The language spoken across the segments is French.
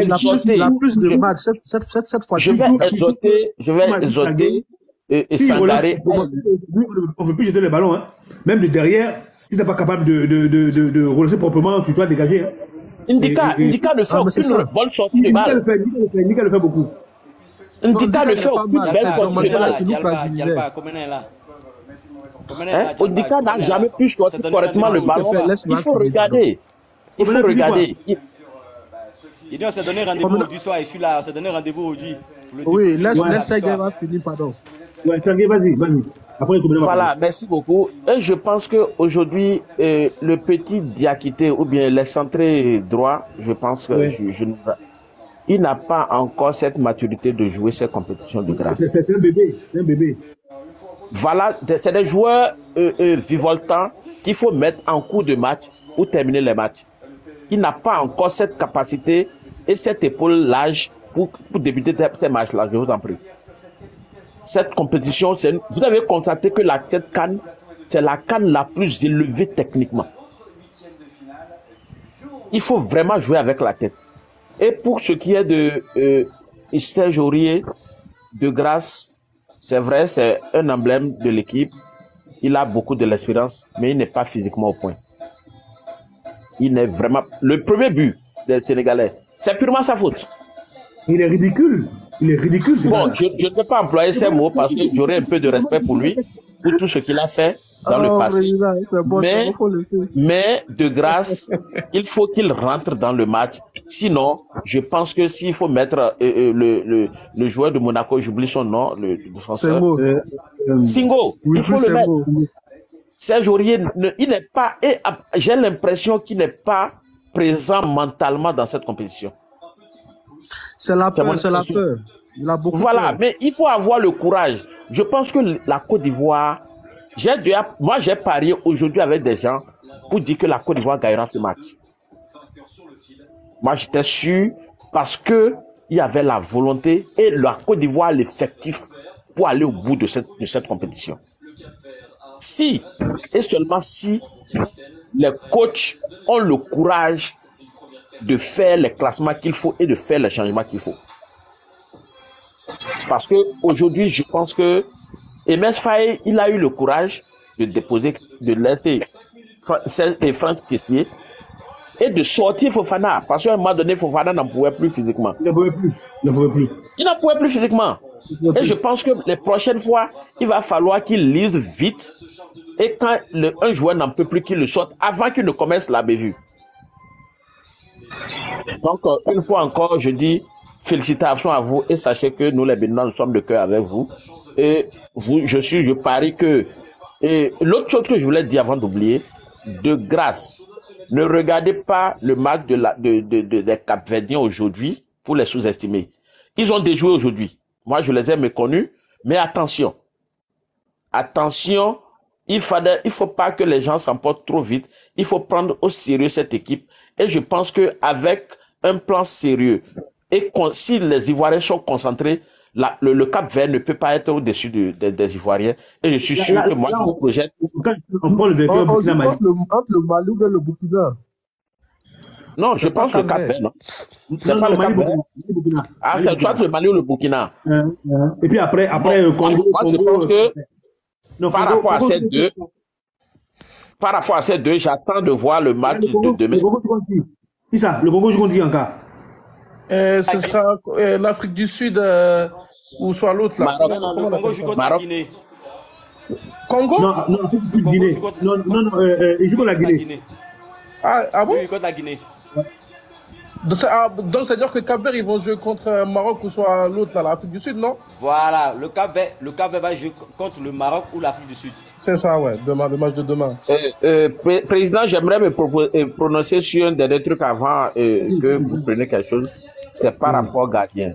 Il a plus, il a plus de matchs cette, cette, cette, cette fois-ci. Je vais exhorter, je vais exhorter et, et Si, on ne veut plus jeter le ballon. Hein. Même de derrière, si tu n'es pas capable de, de, de, de, de relancer proprement, tu dois dégager. Hein. Indika, Et- et- Indika ne fait Ah, aucune bonne sortie de balle. le fait, Nika le fait, Nika le fait beaucoup. Indika ne Ndika fait aucune belle sortie de balle. fragilisait. Hein? Odika n'a jamais pu sortir correctement le ballon. Il faut regarder. Il faut regarder. Il- dit on s'est donné rendez-vous aujourd'hui soir et je suis là, on s'est donné rendez-vous aujourd'hui. Oui, laisse, laisse Sergei va finir, pardon. Ouais, Tanguy, vas-y, vas-y. Après, Voilà, merci beaucoup. Et je pense qu'aujourd'hui, euh, le petit Diakité ou bien l'excentré droit, je pense que Oui. je, je il n'a pas encore cette maturité de jouer ces compétitions de grâce. C'est un bébé, c'est un bébé. Voilà, c'est des joueurs euh, euh, vivoltants qu'il faut mettre en cours de match ou terminer les matchs. Il n'a pas encore cette capacité et cette épaule large pour, débuter ces- matchs-là, je vous en prie. Cette compétition, vous avez constaté que la cette canne, c'est la canne la plus élevée techniquement. Il faut vraiment jouer avec la tête. Et pour ce qui est de euh, Serge Aurier, de grâce, c'est vrai, c'est un emblème de l'équipe. Il a beaucoup de l'expérience, mais il n'est pas physiquement au point. Il n'est vraiment. Le premier but des Sénégalais, c'est purement sa faute. Il est ridicule. Il est ridicule. Bon, je ne peux pas employer ces mots parce que j'aurais un peu de respect pour lui, pour tout ce qu'il a fait dans le Oh, passé. bon, Mais-. Mais de grâce, il faut qu'il rentre dans le match. Sinon, je pense que s'il faut mettre euh, euh, le, le, le joueur de Monaco, j'oublie son nom, le, le beau. Euh, euh, Singo, Oui, il faut le c'est mettre. beau. Serge Aurier, il n'est pas, et ah, j'ai l'impression qu'il n'est pas présent mentalement dans cette compétition. C'est la peur, c'est la peur. Il a beaucoup Voilà, peur. mais il faut avoir le courage. Je pense que la Côte d'Ivoire, j'ai moi j'ai parié aujourd'hui avec des gens pour dire que la Côte d'Ivoire gagnera ce match. Moi j'étais sûr parce que il y avait la volonté et la Côte d'Ivoire l'effectif pour aller au bout de cette, de cette compétition. Si, et seulement si, les coachs ont le courage de faire les classements qu'il faut et de faire les changements qu'il faut. Parce que aujourd'hui, je pense que Emes Faye, il a eu le courage de déposer, de laisser Fra- et Franck Kessier et de sortir Fofana. Parce qu'à un moment donné, Fofana n'en pouvait plus physiquement. Il ne pouvait plus. Il ne pouvait plus. Il n'en pouvait plus physiquement. Et je pense que les prochaines fois, il va falloir qu'il lise vite. Et quand un joueur n'en peut plus, qu'il le sorte avant qu'il ne commence la bévue. Donc, euh, une fois encore, je dis félicitations à vous et sachez que nous, les Béninois, nous sommes de cœur avec vous. Et vous, je suis, je parie que. Et l'autre chose que je voulais dire avant d'oublier, de grâce, ne regardez pas le match de la, de, de, de- des aujourd'hui pour les sous-estimer. Ils ont déjoué aujourd'hui. Moi, je les ai méconnus, mais attention. Attention, il il faut pas que les gens s'emportent trop vite. Il faut prendre au sérieux cette équipe. Et je pense que avec un plan sérieux et si les Ivoiriens sont concentrés, la- le, le Cap Vert ne peut pas être au-dessus de- de- des Ivoiriens. Et je suis Là, sûr là, que moi, là, je on- vous projette. On prend le On, le, entre le Mali ou bien le Burkina? Non, je C'est pas pense le Cap Vert. C'est pas le Cap Vert. Ah, c'est soit le Mali ou le Burkina. Hein, hein. Et puis après, après Bon, euh, Congo. moi, je pense que non, par rapport à ces deux, par rapport à ces deux, j'attends de voir le match Le Congo, de demain. le Congo joue contre qui ça, le Congo joue contre qui encore Euh, ce sera euh, l'Afrique du Sud euh, ou soit l'autre là. Maroc. Non, non, le on Congo joue contre la Maroc. Guinée. Congo? Non, non, c'est plus Congo Guinée. Non, non, non, euh, euh, il joue contre la. Guinée. ah, ah bon? Oui, contre la Guinée. Donc, ça, ah, donc ça veut dire que Cap Vert ils vont jouer contre euh, Maroc ou soit l'autre l'Afrique du Sud, non? Voilà, le Cap Vert, le Cap Vert va jouer contre le Maroc ou l'Afrique du Sud. C'est ça, ouais, demain, le match de demain. Euh, euh, pré- président, j'aimerais me prononcer sur un dernier truc avant euh, que vous preniez quelque chose. C'est par rapport au gardien.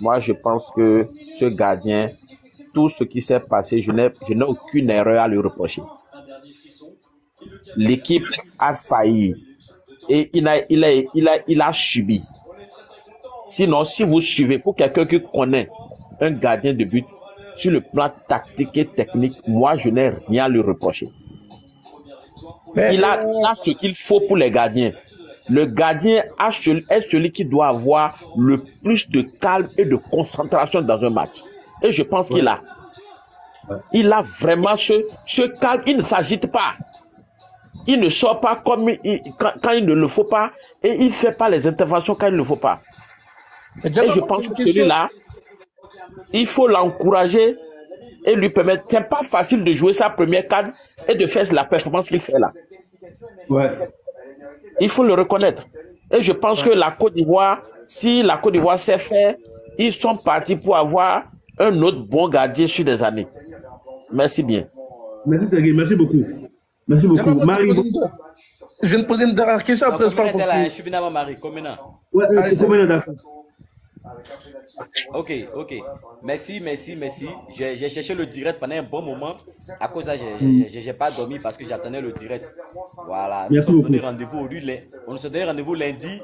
Moi, je pense que ce gardien, tout ce qui s'est passé, je n'ai je n'ai aucune erreur à lui reprocher. L'équipe a failli et il a, il a, il a, il a subi. Sinon, si vous suivez, pour quelqu'un qui connaît un gardien de but, sur le plan tactique et technique, moi, je n'ai rien à lui reprocher. Mais, Il a, il a ce qu'il faut pour les gardiens. le gardien a est celui qui doit avoir le plus de calme et de concentration dans un match. Et je pense qu'il a. Il a vraiment ce, ce calme. Il ne s'agite pas. Il ne sort pas comme il- quand, quand il ne le faut pas. Et il ne fait pas les interventions quand il ne le faut pas. Et je pense que celui-là, il faut l'encourager et lui permettre. C'est pas facile de jouer sa première cadre et de faire la performance qu'il fait là. Ouais. Il faut le reconnaître. Et je pense que la Côte d'Ivoire, si la Côte d'Ivoire sait faire, ils sont partis pour avoir un autre bon gardien sur des années. Merci bien. Merci Sergei, merci beaucoup. Merci beaucoup. Marie, vais poser une- je vais te poser une dernière question, après je parle je suis venu avant Marie, combien ouais, combien d'accord Ok, ok. Merci, merci, merci. J'ai cherché le direct pendant un bon moment. À cause de ça, j'ai- pas dormi parce que j'attendais le direct. Voilà. Nous Merci On se donne rendez-vous lundi